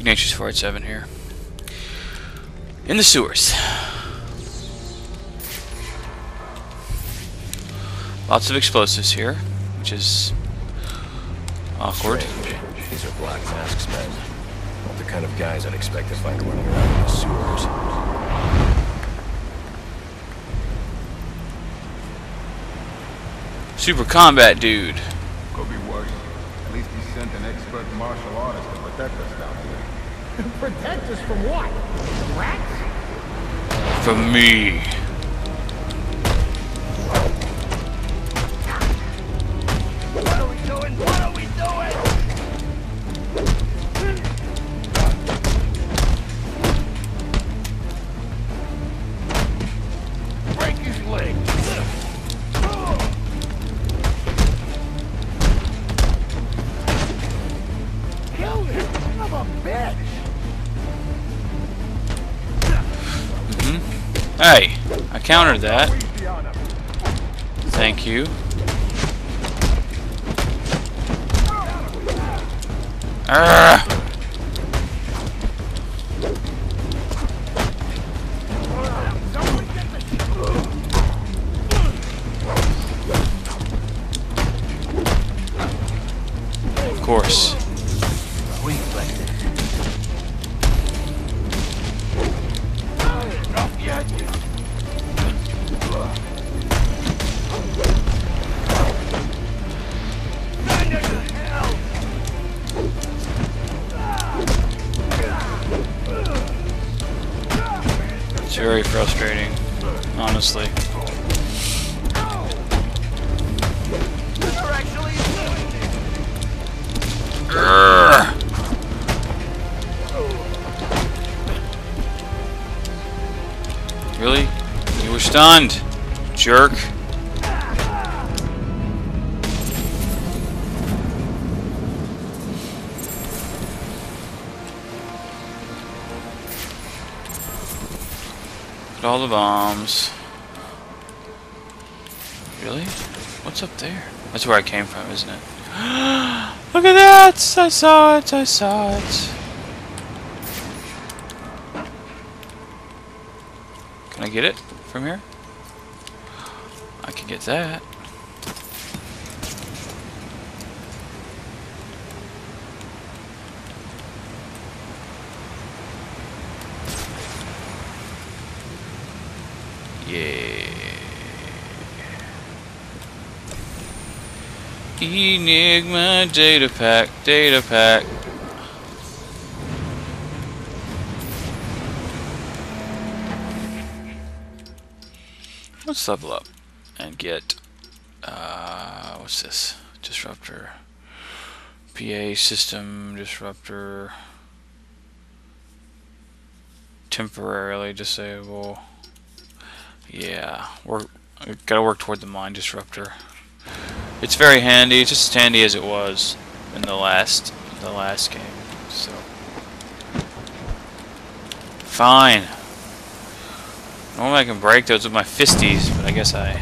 Ignatius 487 here. In the sewers. Lots of explosives here, which is awkward. Strange. These are Black Mask's men. Not the kind of guys I'd expect to find running around in the sewers. Super combat dude. Could be worse. At least he sent an expert martial artist to protect us down here. Protect us from what? Rats? From me. What are we doing? What are we doing? Countered that. Thank you. Arrgh. Stunned, jerk. Put all the bombs. Really? What's up there? That's where I came from, isn't it? Look at that! I saw it, I saw it. Can I get it from here? Get that. Yeah. Enigma data pack, data pack. Let's level up and get uh what's this? Disruptor. PA system disruptor temporarily disable. Yeah, we're gotta work toward the mine disruptor. It's very handy, it's just as handy as it was in the last the last game. So Fine. Normally I can break those with my fisties, but I guess I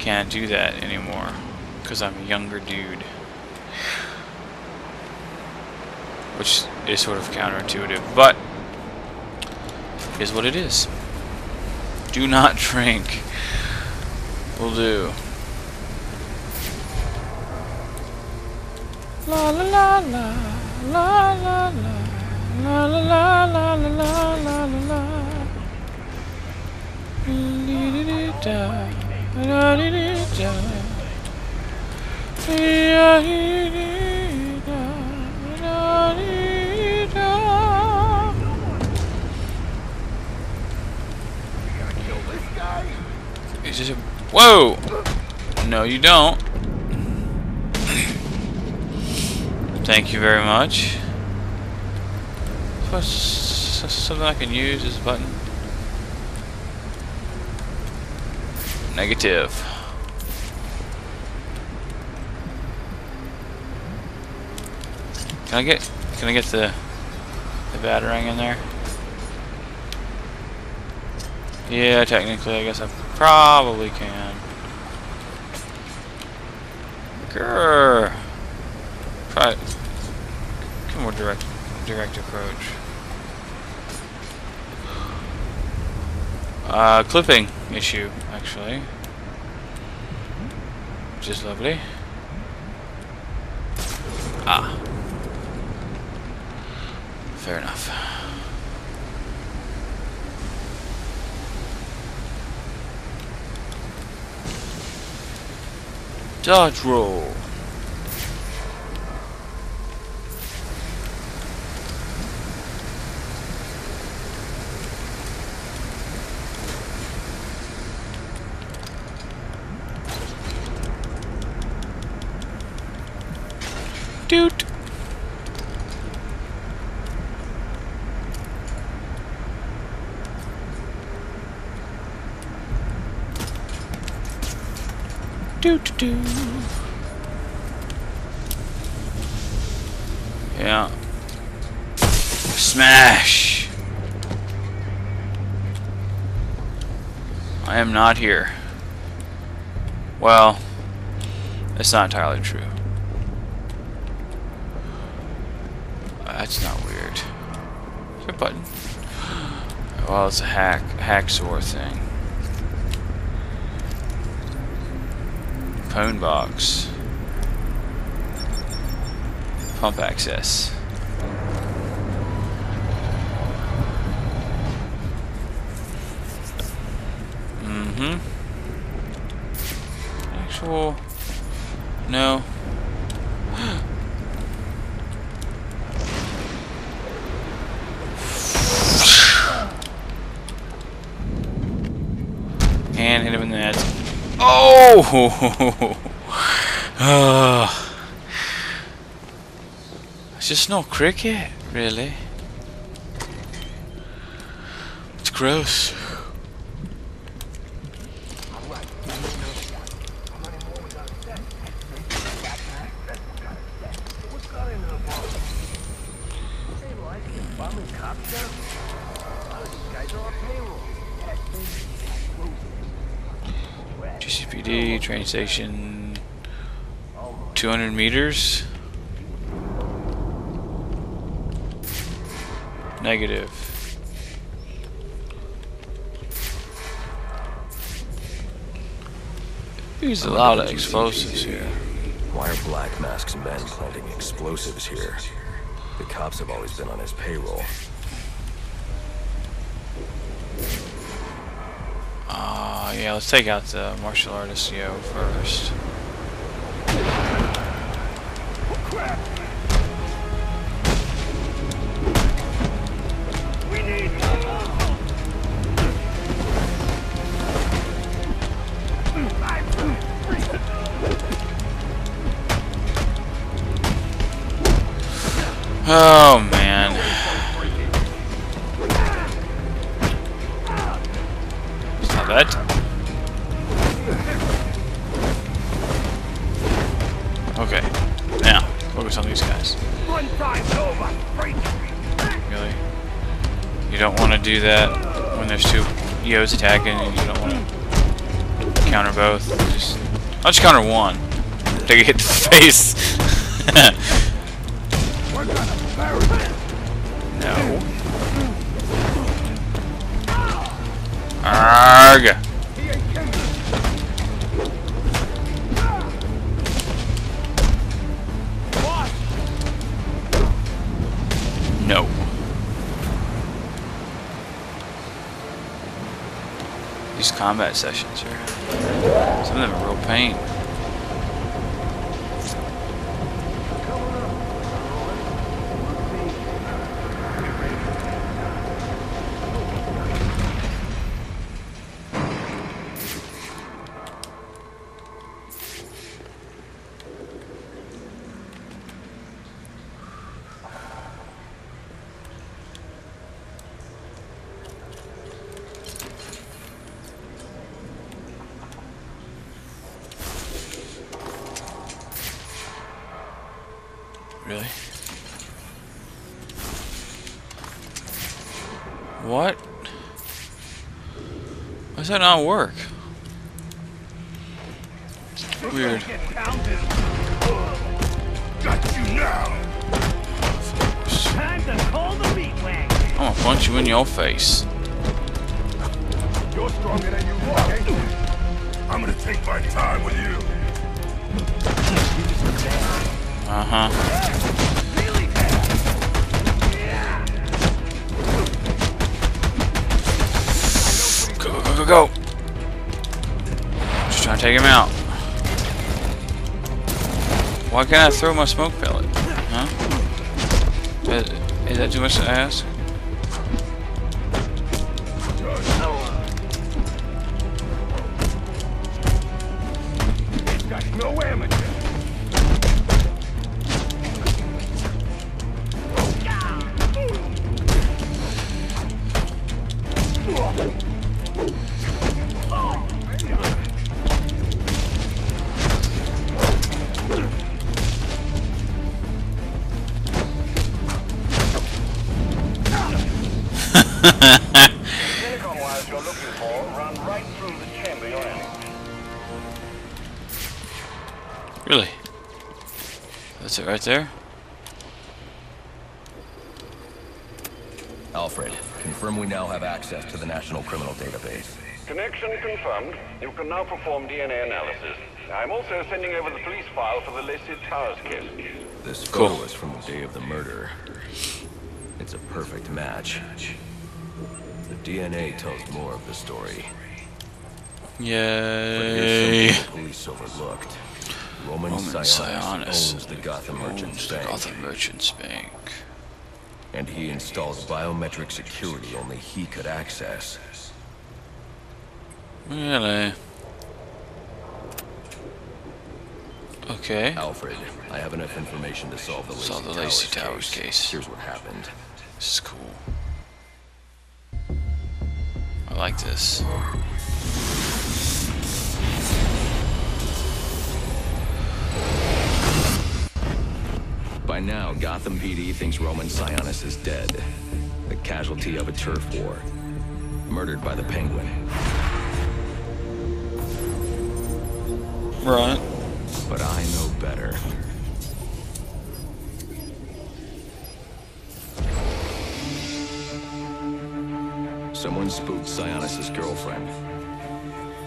can't do that anymore. Because I'm a younger dude. Which is sort of counterintuitive, but is what it is. Do not drink. Will do. La la la la la la la la la la la la la la la la Is this a whoa? No, you don't. Thank you very much. What's something I can use? This button. Negative. Can I get? Can I get the the batarang in there? Yeah, technically, I guess I probably can. Grrr. Try. Come more direct. direct approach. Uh, clipping issue, actually. Which is lovely. Ah. Fair enough. Dodge roll. Smash. I am not here. Well, that's not entirely true. That's not weird. Is a button? Well, it's a hack, hacksaw thing. Phone box. Pump access. Mm-hmm. Actual... No. And hit him in the head. Oh! Ah. It's just not cricket, really. It's gross. Train station, 200 meters. Negative. Use a lot of explosives here. Why are Black Mask's men planting explosives here? The cops have always been on his payroll. Uh, yeah, let's take out the martial artist Yo first. Oh Okay. Now, focus on these guys. Really? You don't want to do that when there's two EOs attacking and you don't want to counter both. Just, I'll just counter one. Take a hit to the face. no. Arg! Combat sessions are some of them are real pain. Really? What? Why does that not work? Weird. Got you now. Time to punch you in your face. You're stronger than you look, ain't you? I'm gonna take my time with you. Uh take him out. Why can't I throw my smoke pellet? Huh? Is, that too much to ask? Right there? Alfred, confirm we now have access to the National Criminal Database. Connection confirmed. You can now perform DNA analysis. I'm also sending over the police file for the Lacey Towers case. This Cool. photo is from the day of the murder. It's a perfect match. The DNA tells more of the story. But Yay. here's police overlooked. Roman, Roman Sionis, owns the Gotham Merchants The Bank, Gotham Merchants Bank. and he installed biometric security only he could access. Really? Okay. Alfred, I have enough information to solve the Lacey, Solve the Towers, Towers case. case. Here's what happened. This is cool. I like this. By now, Gotham PD thinks Roman Sionis is dead. The casualty of a turf war. Murdered by the Penguin. Right. But I know better. Someone spooked Sionis' girlfriend.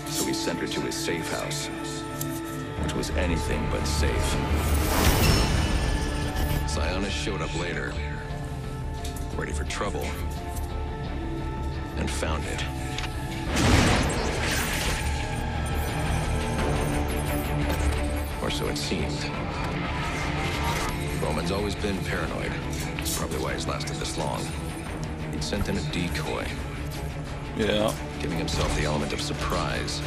So he sent her to his safe house. Which was anything but safe. Sionis showed up later. Ready for trouble. And found it. Or so it seemed. Roman's always been paranoid. That's probably why he's lasted this long. He'd sent in a decoy, Yeah. giving himself the element of surprise.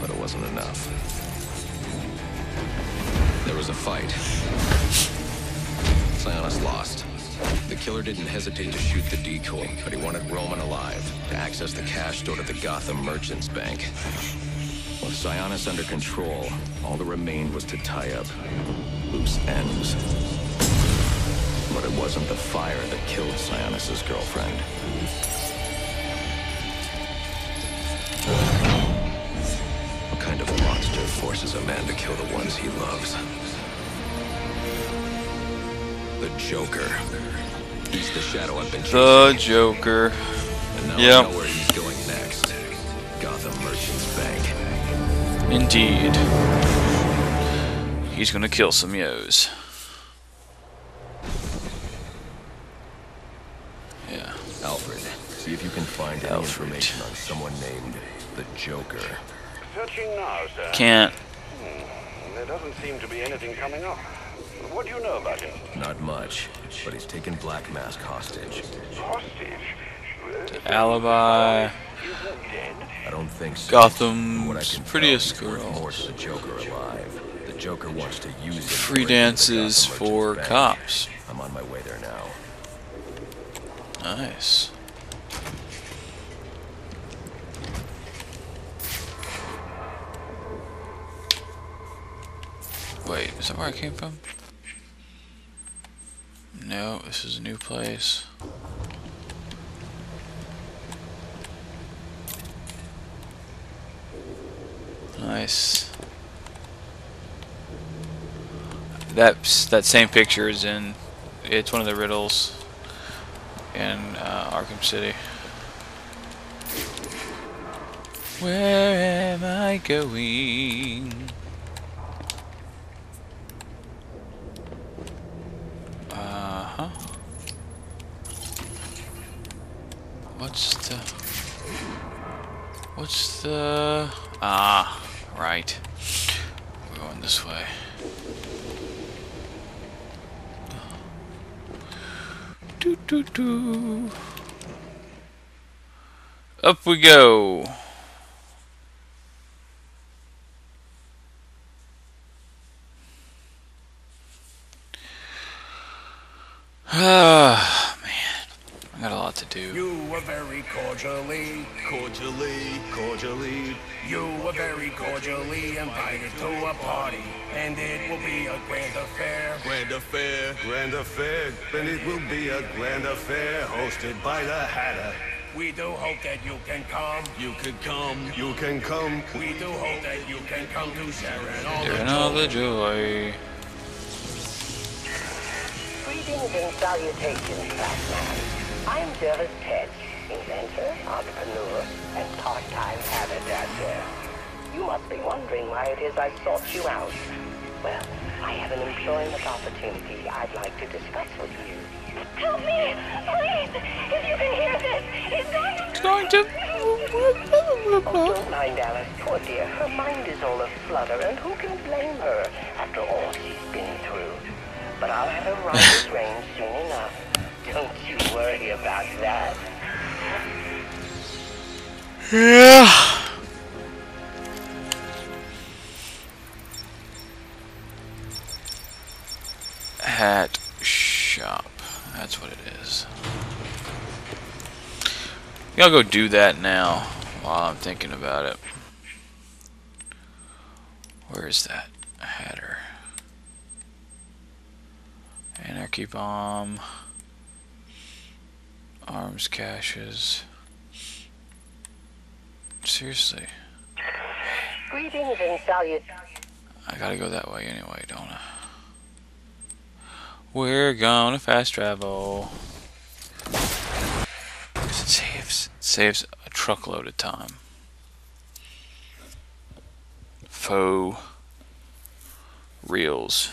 But it wasn't enough. There was a fight. Sionis lost. The killer didn't hesitate to shoot the decoy, but he wanted Roman alive to access the cash stored at the Gotham Merchants Bank. With Sionis under control, all that remained was to tie up loose ends. But it wasn't the fire that killed Sionis' girlfriend. What kind of monster forces a man to kill the ones he loves? The Joker. He's the shadow I've been chasing. The Joker. and now yep. I know where he's going next. Gotham Merchants Bank. Indeed. He's gonna kill some yos. Yeah. Alfred, see if you can find any information on someone named the Joker. Searching now, sir. Can't. Hmm, there doesn't seem to be anything coming up. What do you know about him? Not much, but he's taken Black Mask hostage. Hostage? Alibi. I don't think so. Gotham's From what prettiest tell, he's More to the Joker alive. The Joker wants to use him Free break into the dances for Merchants Bank. cops. I'm on my way there now. Nice. Wait, is that where I came from? No, this is a new place. Nice. That that same picture is in. It's one of the riddles. in uh, Arkham City. Where am I going? Uh huh. What's the. What's the. Ah, right. We're going this way. Doo doo doo. Up we go. Ah, man. I got a lot to do. You were very cordially, Cordially, cordially. you were very cordially invited to a party, and it will be a grand affair. Grand affair, grand affair. And it will be a grand affair hosted by the Hatter. We do hope that you can come. You can come, you can come. We do hope that you can come to share in all There the another joy. joy. Greetings and salutations, Batman. I'm Jervis Tetch, inventor, entrepreneur, and part-time haberdasher. You must be wondering why it is I sought you out. Well, I have an employment opportunity I'd like to discuss with you. Help me! Please! If you can hear this, it's going to... It's going to. Oh, don't mind Alice, poor dear. Her mind is all aflutter, and who can blame her after all she's been through? But I'll have her run this range soon enough. Don't you worry about that. Yeah. Hat shop. That's what it is. I'll go do that now while I'm thinking about it. Where is that hatter? Anarchy bomb. Arms caches. Seriously. Greetings and salutations. I gotta go that way anyway, don't I? We're gonna fast travel. 'Cause it saves it saves a truckload of time. Faux reels.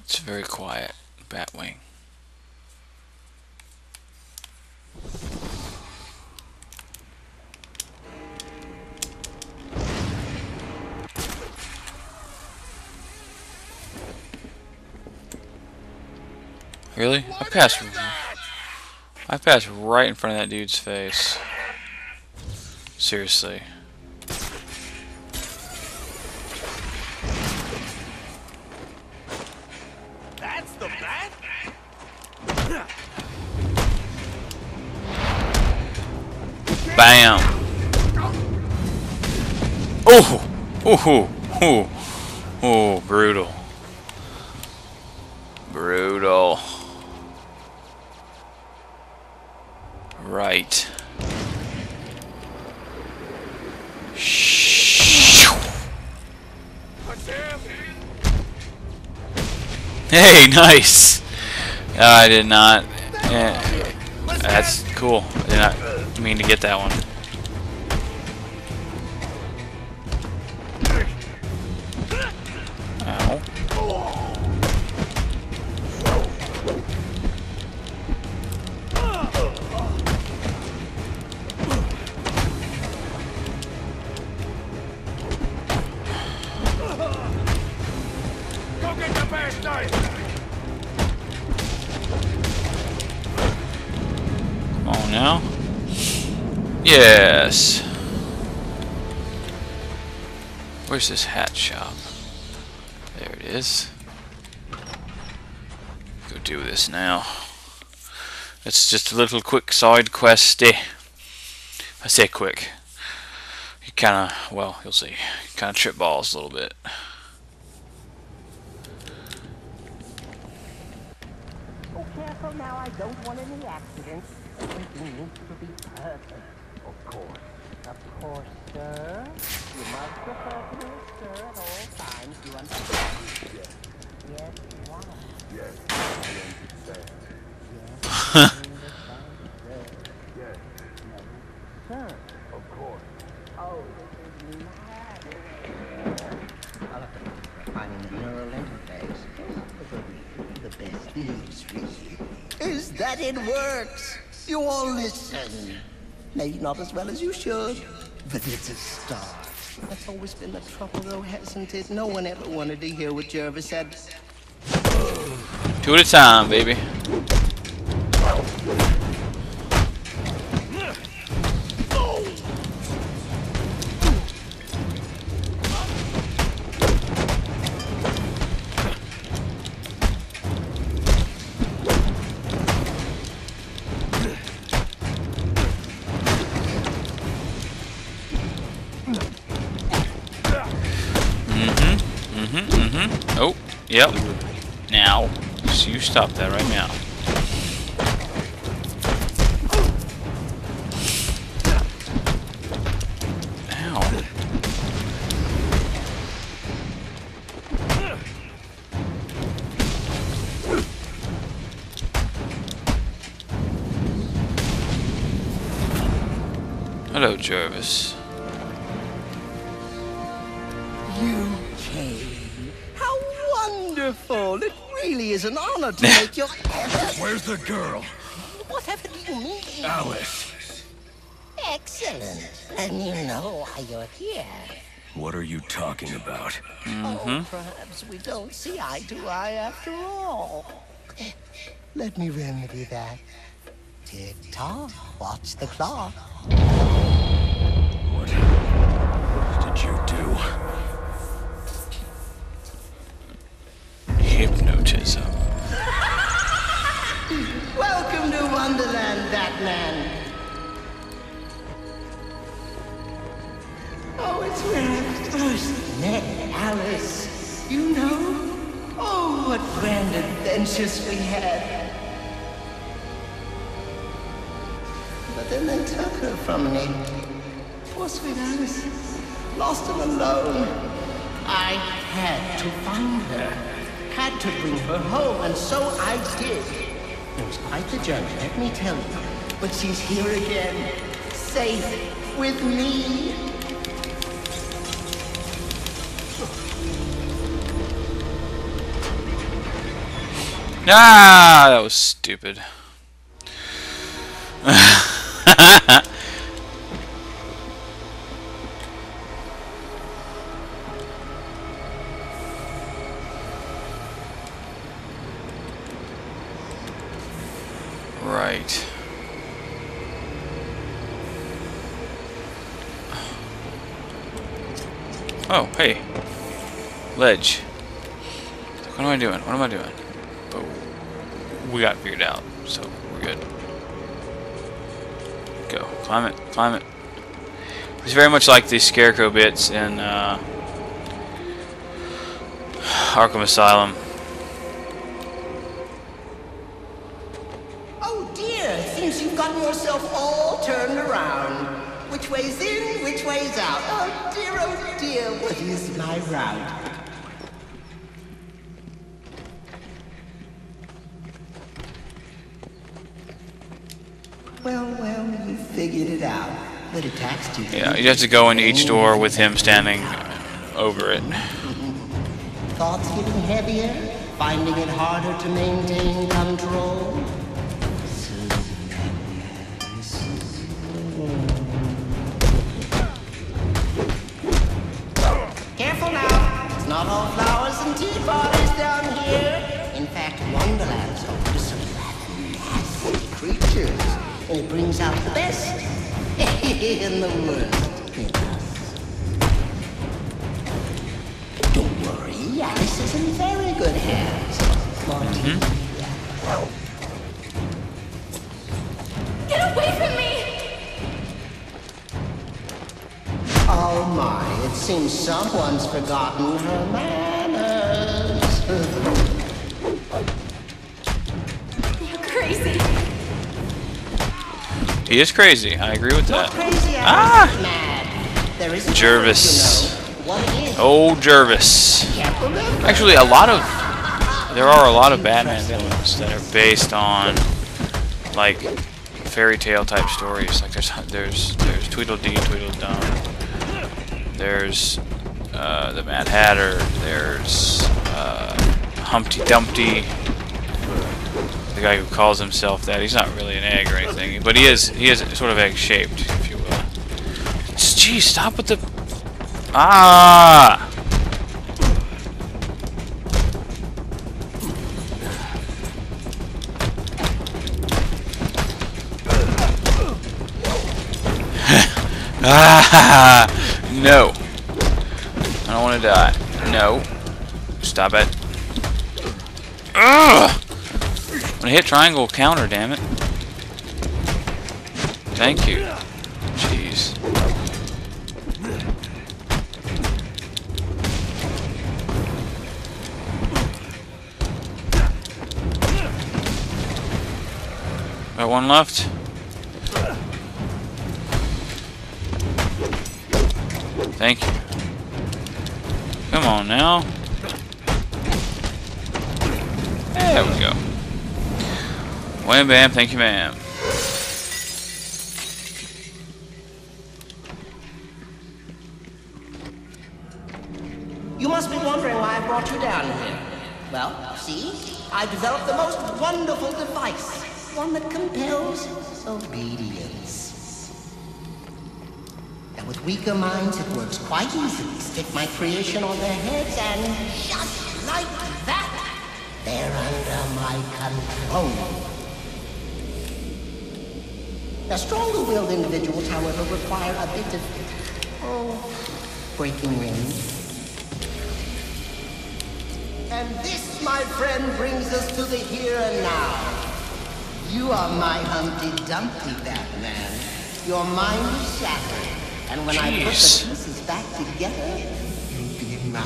It's very quiet, Batwing. Really? I passed. I passed right in front of that dude's face. Seriously. Oh! Oh! Oh! Oh! Brutal. Brutal. Right. Hey, nice! Uh, I did not. Yeah, that's cool. I did not mean to get that one. Yes. Where's this hat shop? There it is. Go do this now. It's just a little quick side questy. I say quick. You kind of, well, you'll see. Kind of trip balls a little bit. Oh, careful now. I don't want any accidents. Everything needs to be perfect. Of course. Of course, sir. You must refer to me as sir at all times. You understand? Yes. Yes, why? Yes, I understand. Yes, Sir. of course. Oh, this is mad. Finding neural interface. The best news, really, is that it works. You all listen. Maybe not as well as you should, but it's a start. That's always been the trouble, though, hasn't it? No one ever wanted to hear what Jervis said. Two at a time, baby. Yep. Now. So you stop that right now. Ow. Hello, Jervis. Really is an honor to make your. Where's the girl? Whatever do you mean? Alice. Excellent. And you know why you're here. What are you talking about? Oh, perhaps we don't see eye to eye after all. Let me remedy that. Tick tock, watch the clock. What did you do? Hypnotism. Welcome to Wonderland, Batman. Oh, it's where I first met Alice. You know? Oh, what grand adventures we had. But then they took her from me. Poor sweet Alice. Lost and alone. I had to find her. Had to bring her home, and so I did. It was quite the journey, let me tell you. But she's here again, safe with me. Ah, that was stupid. hey. Ledge. What am I doing? What am I doing? But we got figured out, so we're good. Go. Climb it. Climb it. It's very much like the scarecrow bits in uh, Arkham Asylum. Oh dear, seems you've gotten yourself all turned around. Which way's in, which way's out? What is my? Well, well, you figured it out. But it taxed you. Yeah, you have to go into each door with him standing over it. Thoughts getting heavier? Finding it harder to maintain control? Not all flowers and tea parties down here. In fact, Wonderland's home to some rather nasty creatures. And it brings out the best in the worst. Don't worry, Alice is in very good hands. Martin. Get away from me! Oh my, it seems someone's forgotten her manners. You're crazy. He is crazy. I agree with that. crazy, Ah! There is a Jervis. difference, you know. What is? Oh, Jervis. Actually, a lot of there are a lot of Batman villains that are based on like fairy tale type stories. Like there's there's there's Tweedledee, Tweedledum. There's uh, the Mad Hatter. There's uh, Humpty Dumpty. The guy who calls himself that. He's not really an egg or anything, but he is he is sort of egg shaped, if you will. Geez, stop with the ah. Ah, no. I don't want to die. No. Stop it. Ugh! When I hit triangle, counter, damn it. Thank you. Jeez. Got one left. Thank you. Come on now. There we go. Wham bam, thank you ma'am. You must be wondering why I brought you down here. Well, see, I developed the most wonderful device. One that compels obedience. Weaker minds, it works quite easily. Stick my creation on their heads and just like that, they're under my control. Now, stronger willed individuals, however, require a bit of, oh, breaking range. And this, my friend, brings us to the here and now. You are my Humpty Dumpty, Batman. Your mind is shattered. And when I put Jeez. the pieces back together, you'll be mine.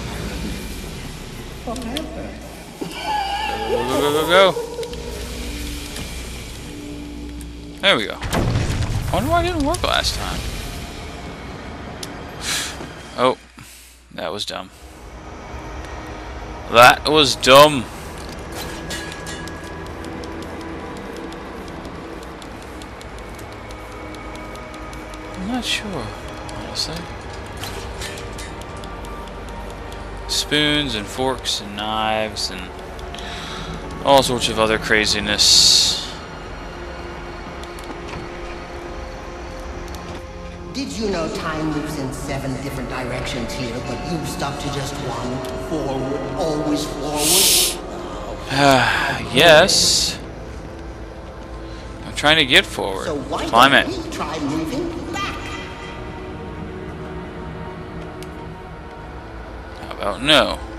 Forever. Go, go, go, go, go. There we go. I wonder why it didn't work last time. Oh, that was dumb. That was dumb. I'm not sure, Spoons and forks and knives and all sorts of other craziness. Did you know time moves in seven different directions here, but you stuck to just one? Forward, always forward? yes. I'm trying to get forward. So why Climb don't it. we try moving About no?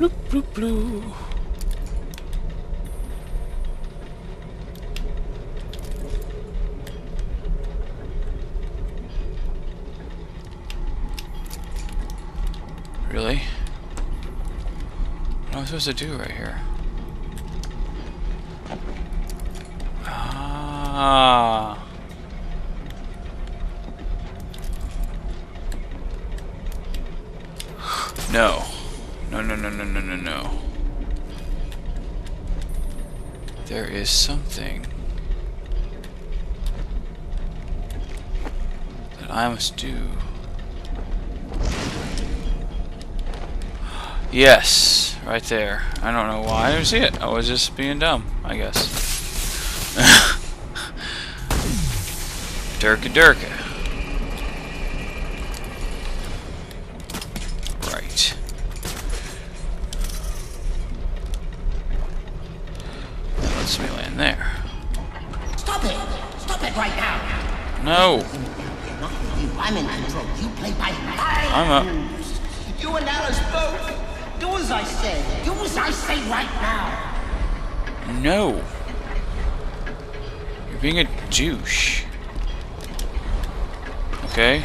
Bloop, bloop, bloop. Really? What am I supposed to do right here? Ah. No. No, no, no, no, no, no, no. There is something that I must do. Yes, right there. I don't know why I didn't see it. I was just being dumb, I guess. Durka Durka. Land there. Stop it! Stop it right now! No! I'm in control. You play by my I'm up. You and Alice both. Do as I say. Do as I say right now. No! You're being a douche. Okay?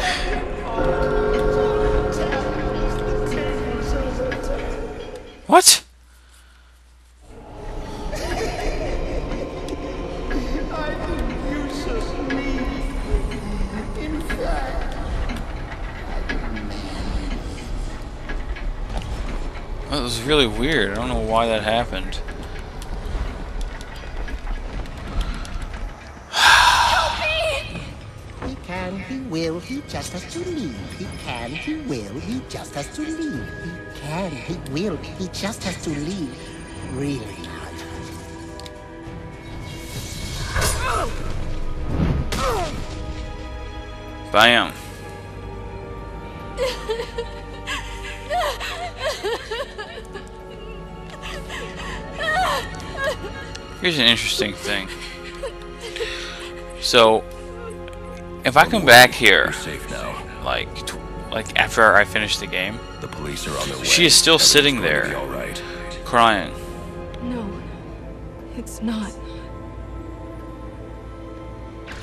He can, he will, he just has to leave. He can, he will, he just has to leave. Really not. Bam. Here's an interesting thing. So, if I come back here, You're safe now. Like, tw- like after I finish the game, The police are on their way. She is still Everything's sitting there. all right. crying. No, it's not.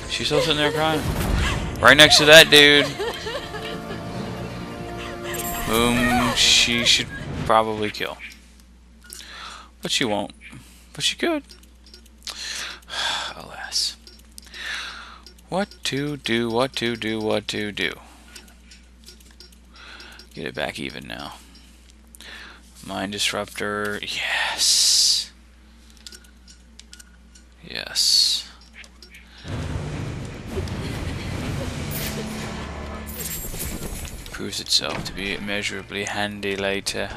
She's still sitting there crying. Right next to that dude. Whom she should probably kill. But she won't. But she could. Alas. What to do, what to do, what to do. Get it back even now. Mind Disruptor, yes. Yes. Proves itself to be immeasurably handy later.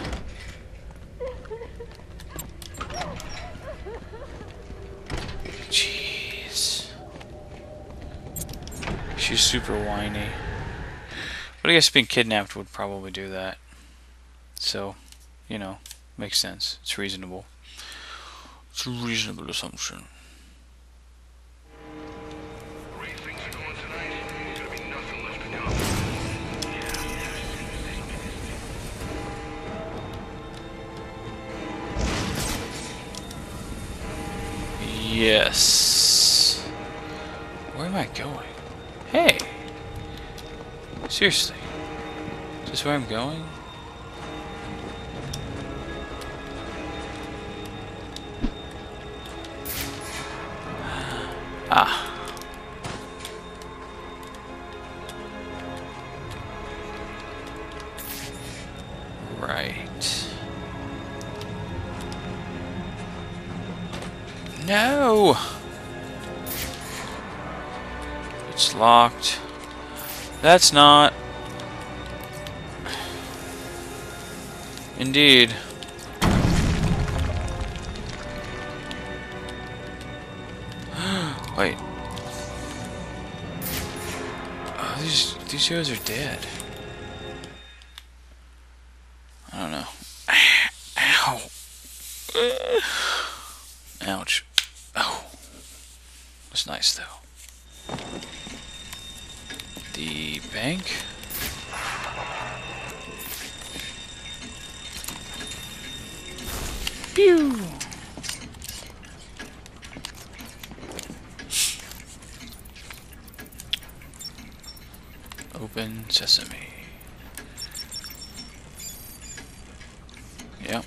Jeez. She's super whiny. But I guess being kidnapped would probably do that. So, you know, makes sense. It's reasonable. It's a reasonable assumption. Yes. Where am I going? Hey! Seriously. Is this where I'm going? Ah. Right. No! It's locked. That's not. Indeed. Wait. Oh, these these guys are dead. I don't know. Ow. Ouch. Oh. That's nice though. The bank. Pew. Open sesame. Yep.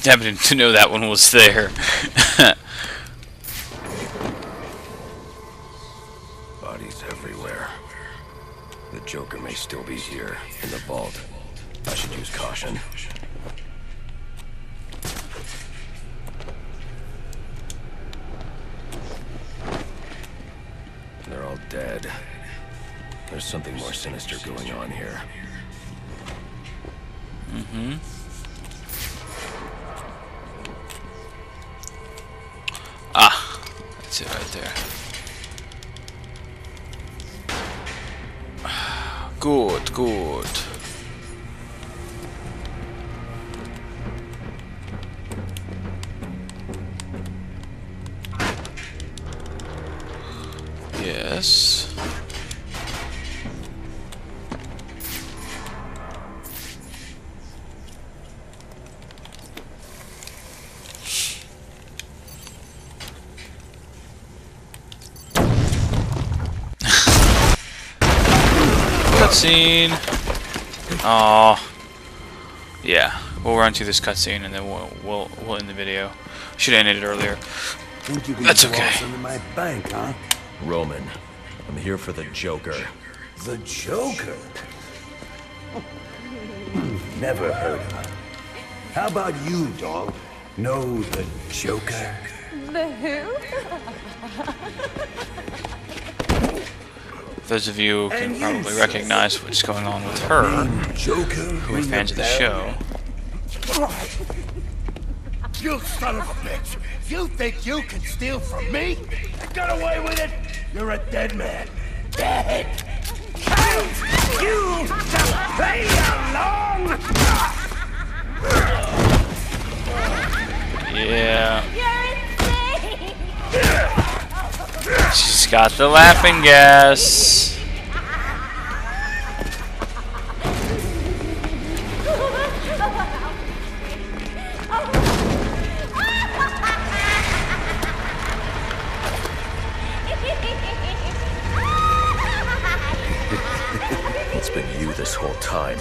Happened to know that one was there. Bodies everywhere. The Joker may still be here, in the vault. I should use caution. They're all dead. There's something more sinister going on here. Mm-hmm. There. Good, good. Run through this cutscene and then we'll we'll we'll end the video. Should have ended it earlier. Think you can That's okay. my bank, huh? Roman, I'm here for the Joker. The Joker? Hmm, never heard of him. How about you, dog? Know the Joker? The who? Those of you who can And probably sir. recognize what's going on with her, Joker? who are fans of the bell? show. You son of a bitch! You think you can steal from me? Got away with it? You're a dead man. Dead! Can't you just play along? Yeah, she's got the laughing gas. Time.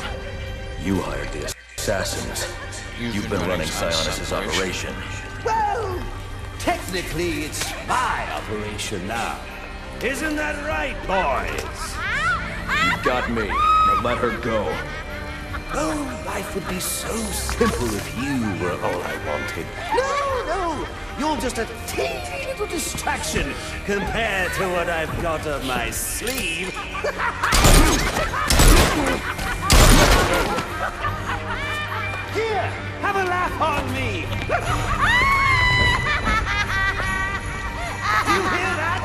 You hired the assassins. You've, been, running Sionis' operation. Well, technically it's my operation now. Isn't that right, boys? You got me. Now let her go. Oh, life would be so simple if you were all I wanted. No, no, you're just a teeny little distraction compared to what I've got up my sleeve. Here, have a laugh on me. you hear that?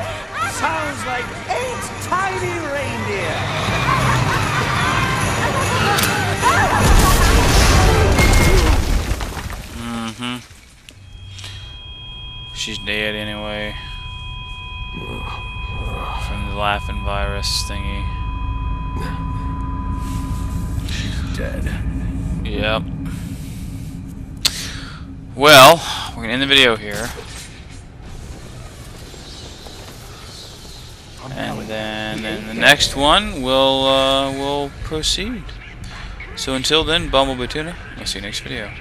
Sounds like eight tiny reindeer. Mm-hmm. She's dead anyway. From the laughing virus thingy. Dead. Yep. Well, we're gonna end the video here. And then in the next one, we'll uh, we'll proceed. So until then, Bumblebee Tuna. I'll see you next video.